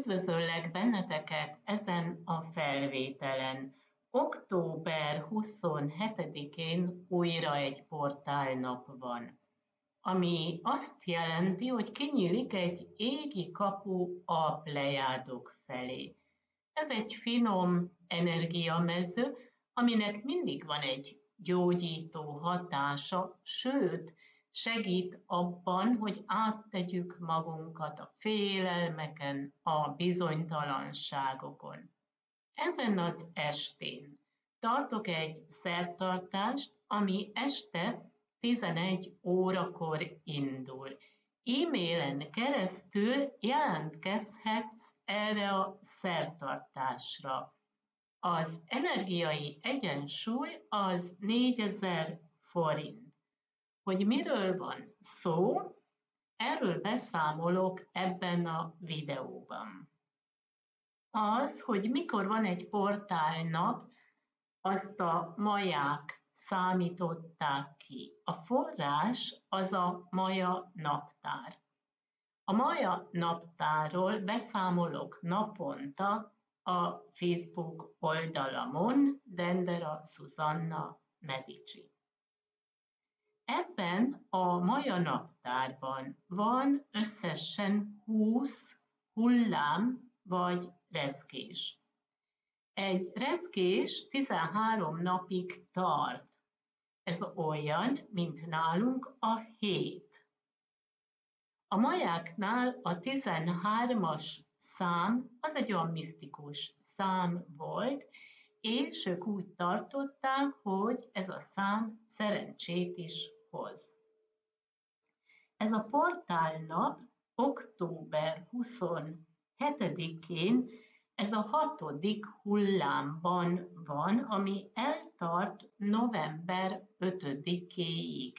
Üdvözöllek benneteket ezen a felvételen. Október 27-én újra egy portálnap van, ami azt jelenti, hogy kinyílik egy égi kapu a plejádok felé. Ez egy finom energiamező, aminek mindig van egy gyógyító hatása, sőt, segít abban, hogy áttegyük magunkat a félelmeken, a bizonytalanságokon. Ezen az estén tartok egy szertartást, ami este 11 órakor indul. E-mailen keresztül jelentkezhetsz erre a szertartásra. Az energiai egyensúly az 4000 forint. Hogy miről van szó, erről beszámolok ebben a videóban. Az, hogy mikor van egy portálnap, azt a maják számították ki. A forrás az a Maja naptár. A Maja naptárról beszámolok naponta a Facebook oldalamon Dendera Susanna Medici. Ebben a Maja naptárban van összesen 20 hullám vagy rezgés. Egy rezgés 13 napig tart. Ez olyan, mint nálunk a hét. A majáknál a 13-as szám az egy olyan misztikus szám volt, és ők úgy tartották, hogy ez a szám szerencsét is hoz. Ez a portálnap október 27-én ez a hatodik hullámban van, ami eltart november 5-éig.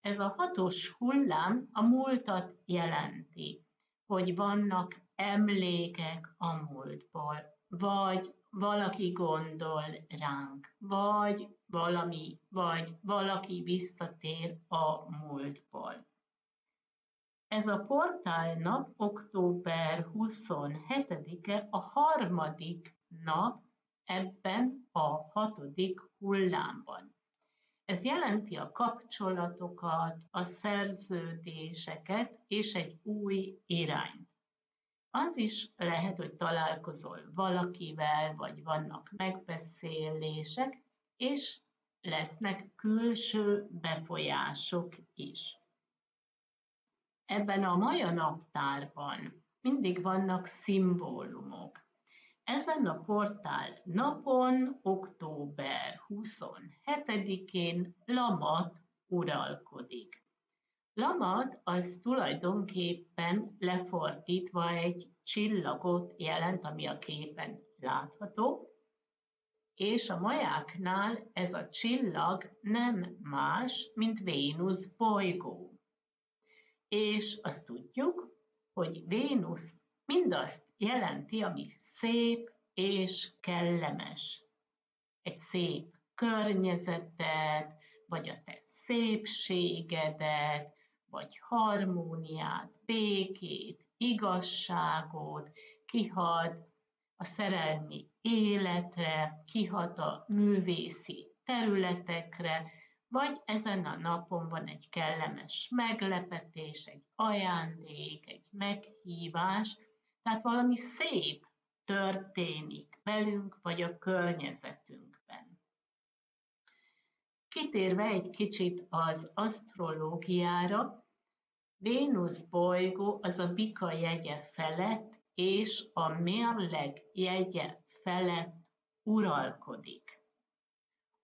Ez a hatos hullám a múltat jelenti, hogy vannak emlékek a múltból, vagy valaki gondol ránk, vagy valami, vagy valaki visszatér a múltból. Ez a portálnap október 27-e a harmadik nap ebben a hatodik hullámban. Ez jelenti a kapcsolatokat, a szerződéseket és egy új irányt. Az is lehet, hogy találkozol valakivel, vagy vannak megbeszélések, és lesznek külső befolyások is. Ebben a Maja naptárban mindig vannak szimbólumok. Ezen a portál napon, október 27-én Lamat uralkodik. Lamat az tulajdonképpen lefordítva egy csillagot jelent, ami a képen látható, és a majáknál ez a csillag nem más, mint Vénusz bolygó. És azt tudjuk, hogy Vénusz mindazt jelenti, ami szép és kellemes. Egy szép környezetet, vagy a te szépségedet, vagy harmóniát, békét, igazságot, kihad a szerelmi életre, kihat a művészi területekre, vagy ezen a napon van egy kellemes meglepetés, egy ajándék, egy meghívás, tehát valami szép történik velünk, vagy a környezetünkben. Kitérve egy kicsit az asztrológiára, Vénusz bolygó az a bika jegye felett és a mérleg jegye felett uralkodik.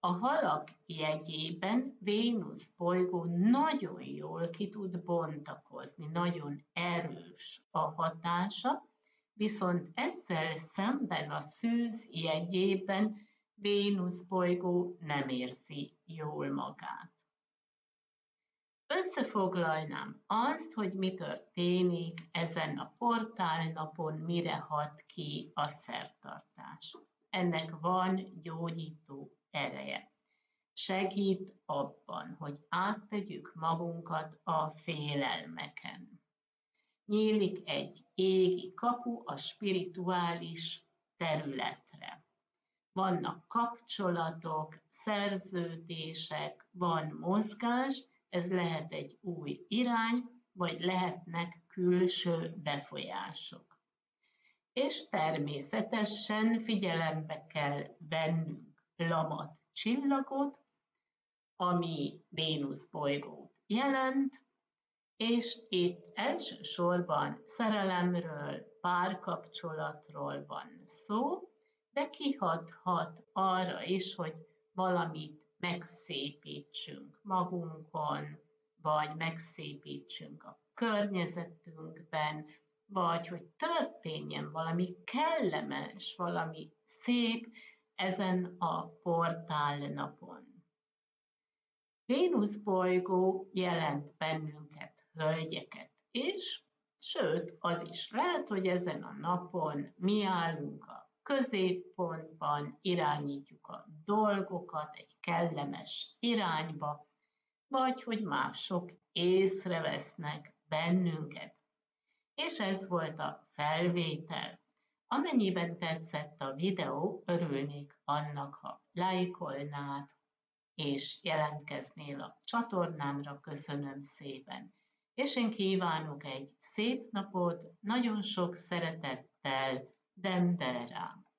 A halak jegyében Vénusz bolygó nagyon jól ki tud bontakozni, nagyon erős a hatása, viszont ezzel szemben a szűz jegyében Vénusz bolygó nem érzi jól magát. Összefoglalnám azt, hogy mi történik ezen a portálnapon, mire hat ki a szertartás. Ennek van gyógyító ereje. Segít abban, hogy áttegyük magunkat a félelmeken. nyílik egy égi kapu a spirituális területre. Vannak kapcsolatok, szerződések, van mozgás, ez lehet egy új irány, vagy lehetnek külső befolyások. És természetesen figyelembe kell vennünk Lamat csillagot, ami Vénusz bolygót jelent, és itt elsősorban szerelemről, párkapcsolatról van szó, de kihathat arra is, hogy valamit megszépítsünk magunkon, vagy megszépítsünk a környezetünkben, vagy hogy történjen valami kellemes, valami szép ezen a portál napon. Vénusz bolygó jelent bennünket, hölgyeket is, sőt, az is lehet, hogy ezen a napon mi állunk a középpontban, irányítjuk a dolgokat egy kellemes irányba, vagy hogy mások észrevesznek bennünket. És ez volt a felvétel. Amennyiben tetszett a videó, örülnék annak, ha lájkolnád, és jelentkeznél a csatornámra, köszönöm szépen. És én kívánok egy szép napot, nagyon sok szeretettel, then da.